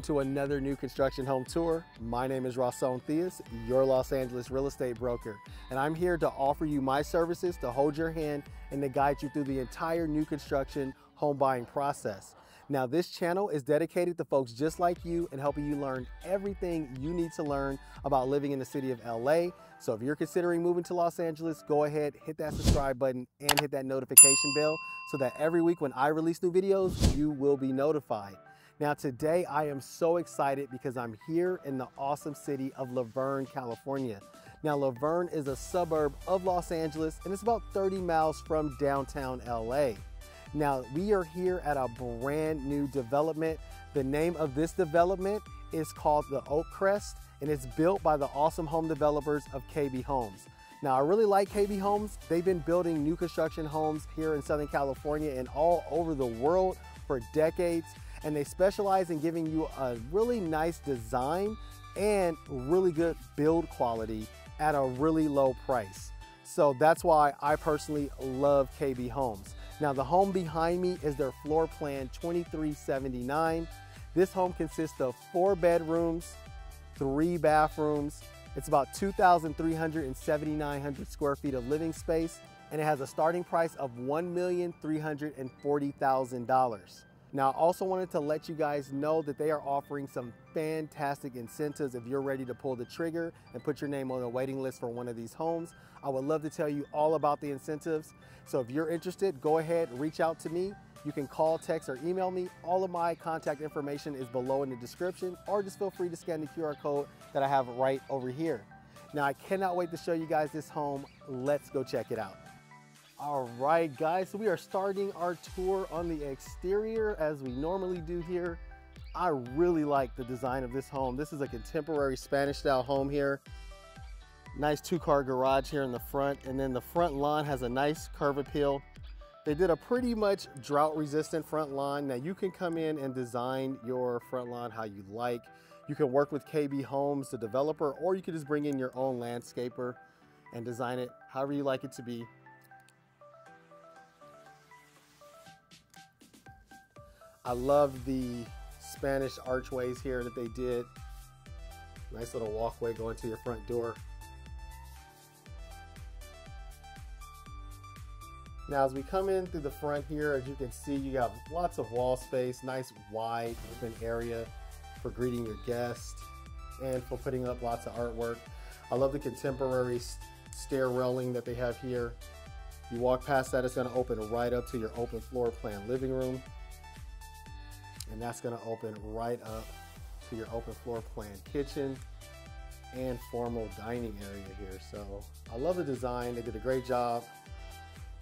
Welcome to another new construction home tour. My name is RaSon Theus, your Los Angeles real estate broker, and I'm here to offer you my services to hold your hand and to guide you through the entire new construction home buying process. Now, this channel is dedicated to folks just like you and helping you learn everything you need to learn about living in the city of LA. So if you're considering moving to Los Angeles, go ahead, hit that subscribe button and hit that notification bell so that every week when I release new videos, you will be notified. Now today I am so excited because I'm here in the awesome city of La Verne, California. Now La Verne is a suburb of Los Angeles and it's about 30 miles from downtown LA. Now we are here at a brand new development. The name of this development is called the Oakcrest and it's built by the awesome home developers of KB Homes. Now I really like KB Homes. They've been building new construction homes here in Southern California and all over the world for decades and they specialize in giving you a really nice design and really good build quality at a really low price. So that's why I personally love KB Homes. Now the home behind me is their floor plan 2379. This home consists of four bedrooms, three bathrooms. It's about 2,379 square feet of living space and it has a starting price of $1,340,000. Now, I also wanted to let you guys know that they are offering some fantastic incentives if you're ready to pull the trigger and put your name on a waiting list for one of these homes. I would love to tell you all about the incentives. So if you're interested, go ahead, reach out to me. You can call, text, or email me. All of my contact information is below in the description, or just feel free to scan the QR code that I have right over here. Now, I cannot wait to show you guys this home. Let's go check it out. All right, guys, so we are starting our tour on the exterior as we normally do here. I really like the design of this home. This is a contemporary Spanish style home here. Nice two car garage here in the front. And then the front lawn has a nice curb appeal. They did a pretty much drought resistant front lawn. Now you can come in and design your front lawn how you like. You can work with KB Homes, the developer, or you can just bring in your own landscaper and design it however you like it to be. I love the Spanish archways here that they did. Nice little walkway going to your front door. Now as we come in through the front here, as you can see, you got lots of wall space, nice wide open area for greeting your guests and for putting up lots of artwork. I love the contemporary stair railing that they have here. You walk past that, it's gonna open right up to your open floor plan living room and that's going to open right up to your open floor plan kitchen and formal dining area here. So I love the design. They did a great job.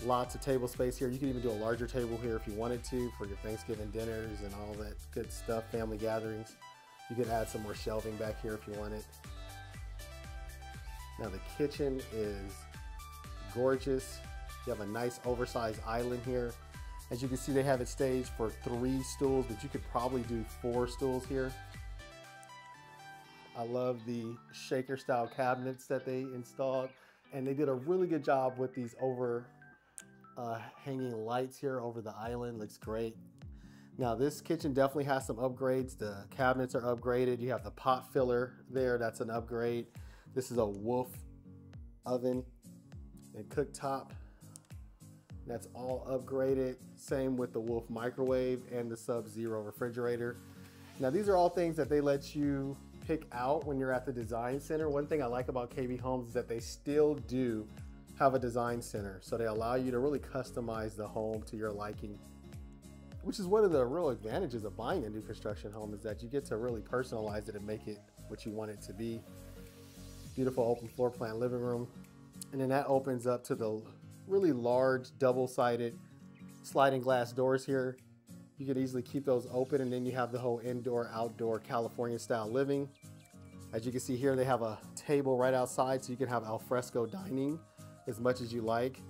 Lots of table space here. You can even do a larger table here if you wanted to for your Thanksgiving dinners and all that good stuff, family gatherings. You could add some more shelving back here if you wanted. Now the kitchen is gorgeous. You have a nice oversized island here. As you can see, they have it staged for three stools, but you could probably do four stools here. I love the shaker style cabinets that they installed. And they did a really good job with these over uh, hanging lights here over the island. Looks great. Now this kitchen definitely has some upgrades. The cabinets are upgraded. You have the pot filler there. That's an upgrade. This is a Wolf oven and cooktop. That's all upgraded. Same with the Wolf microwave and the Sub-Zero refrigerator. Now these are all things that they let you pick out when you're at the design center. One thing I like about KB Homes is that they still do have a design center. So they allow you to really customize the home to your liking, which is one of the real advantages of buying a new construction home is that you get to really personalize it and make it what you want it to be. Beautiful open floor plan living room. And then that opens up to the really large double-sided sliding glass doors here. You could easily keep those open and then you have the whole indoor outdoor California style living. As you can see here, they have a table right outside so you can have alfresco dining as much as you like.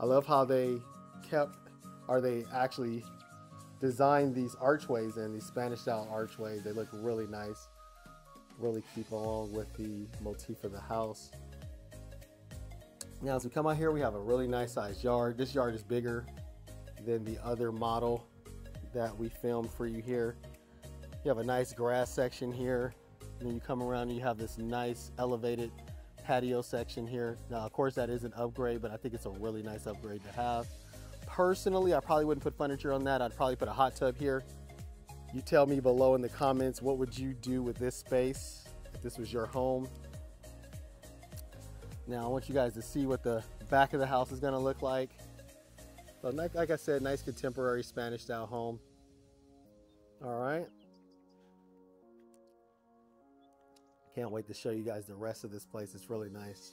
I love how they kept, or they actually designed these archways and these Spanish style archways. They look really nice, really keep along with the motif of the house. Now as we come out here, we have a really nice sized yard. This yard is bigger than the other model that we filmed for you here. You have a nice grass section here. And then you come around and you have this nice elevated patio section here. Now, of course, that is an upgrade, but I think it's a really nice upgrade to have. Personally, I probably wouldn't put furniture on that. I'd probably put a hot tub here. You tell me below in the comments, what would you do with this space if this was your home? Now, I want you guys to see what the back of the house is gonna look like. So like, like I said, nice contemporary Spanish style home. All right. Can't wait to show you guys the rest of this place. It's really nice.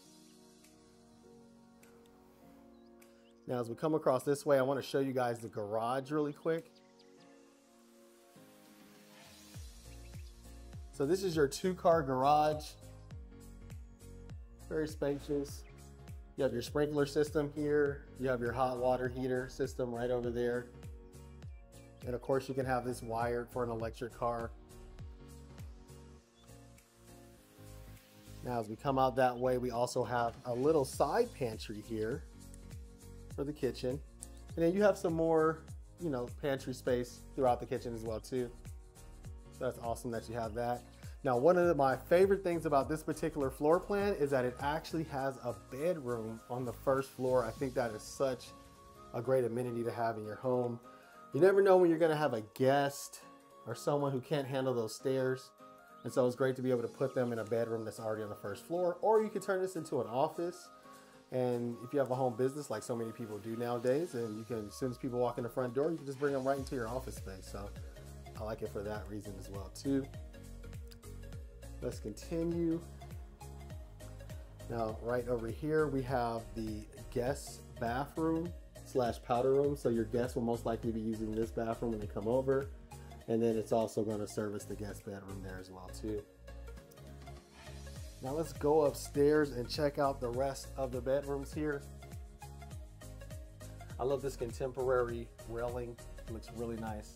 Now, as we come across this way, I want to show you guys the garage really quick. So this is your two car garage. Very spacious. You have your sprinkler system here. You have your hot water heater system right over there. And of course you can have this wired for an electric car. Now as we come out that way, we also have a little side pantry here for the kitchen. And then you have some more, you know, pantry space throughout the kitchen as well too. So that's awesome that you have that. Now, one of my favorite things about this particular floor plan is that it actually has a bedroom on the first floor. I think that is such a great amenity to have in your home. You never know when you're gonna have a guest or someone who can't handle those stairs. And so it's great to be able to put them in a bedroom that's already on the first floor, or you can turn this into an office. And if you have a home business like so many people do nowadays, and you can, as soon as people walk in the front door, you can just bring them right into your office space. So I like it for that reason as well too. Let's continue. Now, right over here, we have the guest bathroom slash powder room. So your guests will most likely be using this bathroom when they come over. And then it's also going to service the guest bedroom there as well too. Now let's go upstairs and check out the rest of the bedrooms here. I love this contemporary railing. It looks really nice.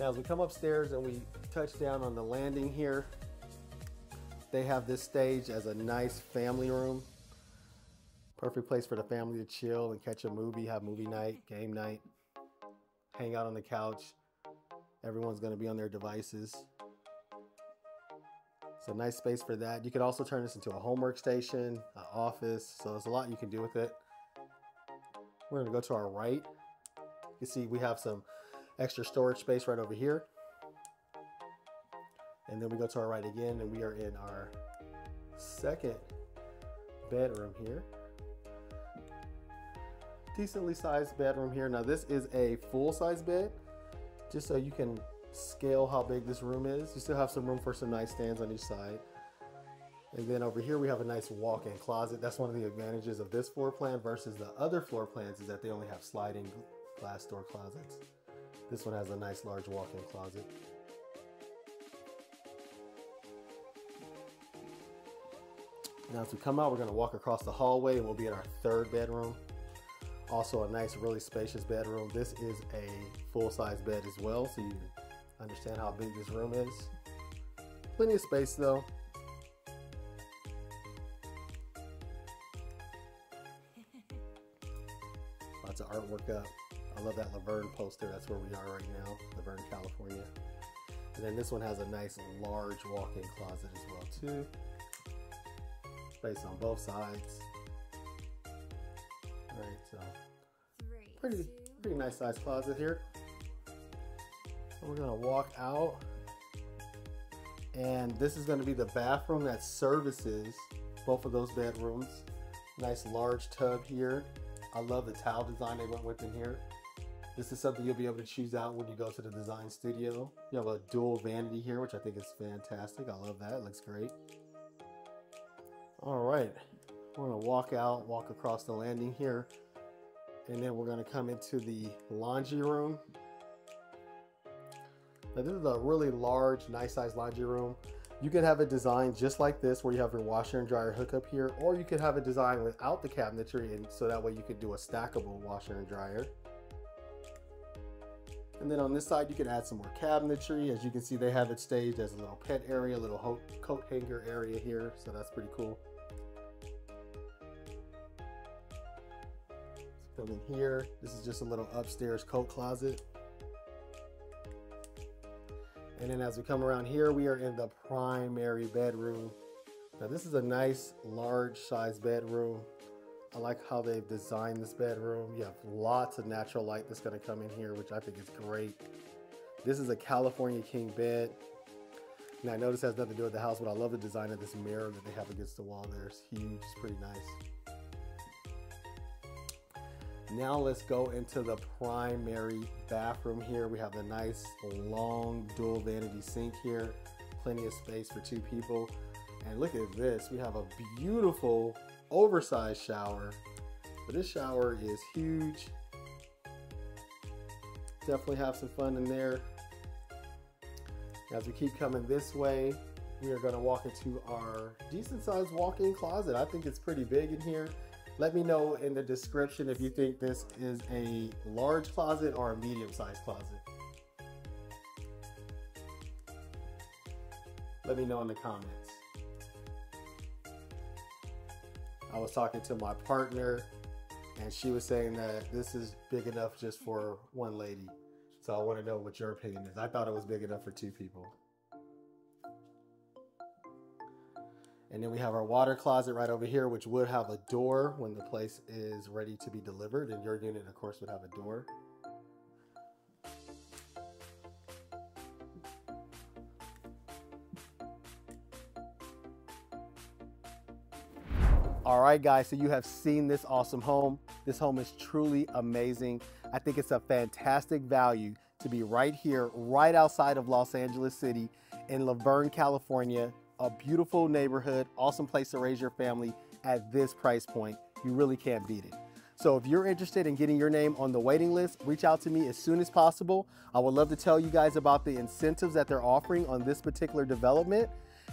Now as we come upstairs and we touch down on the landing here, they have this stage as a nice family room. Perfect place for the family to chill and catch a movie, have movie night, game night, hang out on the couch. Everyone's gonna be on their devices. So nice space for that. You could also turn this into a homework station, an office. So there's a lot you can do with it. We're gonna go to our right. You see we have some extra storage space right over here. And then we go to our right again and we are in our second bedroom here. Decently sized bedroom here. Now this is a full size bed, just so you can scale how big this room is. You still have some room for some nightstands on each side. And then over here we have a nice walk-in closet. That's one of the advantages of this floor plan versus the other floor plans is that they only have sliding glass door closets. This one has a nice large walk-in closet. Now as we come out, we're gonna walk across the hallway and we'll be in our third bedroom. Also a nice, really spacious bedroom. This is a full-size bed as well, so you understand how big this room is. Plenty of space though. Lots of artwork up. I love that Laverne poster. That's where we are right now, Laverne, California. And then this one has a nice large walk-in closet as well too. Space on both sides. All right, so pretty, pretty nice size closet here. So we're gonna walk out and this is gonna be the bathroom that services both of those bedrooms. Nice large tub here. I love the tile design they went with in here. This is something you'll be able to choose out when you go to the design studio. You have a dual vanity here, which I think is fantastic. I love that, it looks great. All right, we're gonna walk out, walk across the landing here, and then we're gonna come into the laundry room. Now this is a really large, nice size laundry room. You could have a design just like this where you have your washer and dryer hookup here, or you could have a design without the cabinetry and so that way you could do a stackable washer and dryer. And then on this side, you can add some more cabinetry. As you can see, they have it staged as a little pet area, a little coat hanger area here. So that's pretty cool. In here. This is just a little upstairs coat closet. And then as we come around here, we are in the primary bedroom. Now this is a nice large size bedroom. I like how they've designed this bedroom. You have lots of natural light that's gonna come in here, which I think is great. This is a California King bed. Now I know this has nothing to do with the house, but I love the design of this mirror that they have against the wall there. It's huge, it's pretty nice. Now let's go into the primary bathroom here. We have the nice long dual vanity sink here. Plenty of space for two people. And look at this, we have a beautiful oversized shower. But this shower is huge. Definitely have some fun in there. As we keep coming this way, we are gonna walk into our decent sized walk-in closet. I think it's pretty big in here. Let me know in the description if you think this is a large closet or a medium sized closet. Let me know in the comments. I was talking to my partner and she was saying that this is big enough just for one lady. So I want to know what your opinion is. I thought it was big enough for two people. And then we have our water closet right over here, which would have a door when the place is ready to be delivered. And your unit, of course, would have a door. All right, guys, so you have seen this awesome home. This home is truly amazing. I think it's a fantastic value to be right here, right outside of Los Angeles City in Laverne, California. A beautiful neighborhood, awesome place to raise your family at this price point. You really can't beat it. So if you're interested in getting your name on the waiting list, reach out to me as soon as possible. I would love to tell you guys about the incentives that they're offering on this particular development.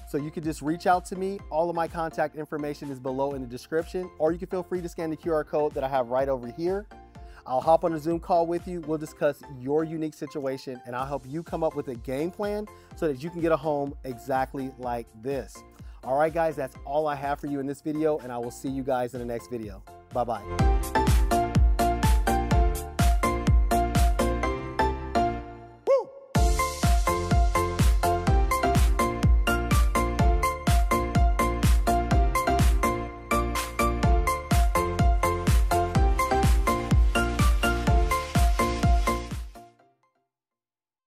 So you can just reach out to me. All of my contact information is below in the description, or you can feel free to scan the QR code that I have right over here. I'll hop on a Zoom call with you. We'll discuss your unique situation and I'll help you come up with a game plan so that you can get a home exactly like this. All right, guys, that's all I have for you in this video, and I will see you guys in the next video. Bye bye.